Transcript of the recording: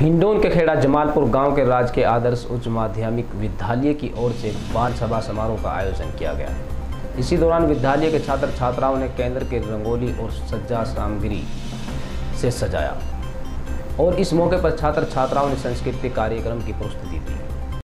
हिंडोन के खेड़ा जमालपुर गाँव के राज के आदर्श उच्च माध्यमिक विद्यालय की ओर से बाल सभा समारोह का आयोजन किया गया। इसी दौरान विद्यालय के छात्र छात्राओं ने केंद्र के रंगोली और सज्जा सामग्री से सजाया और इस मौके पर छात्र छात्राओं ने सांस्कृतिक कार्यक्रम की प्रस्तुति दी।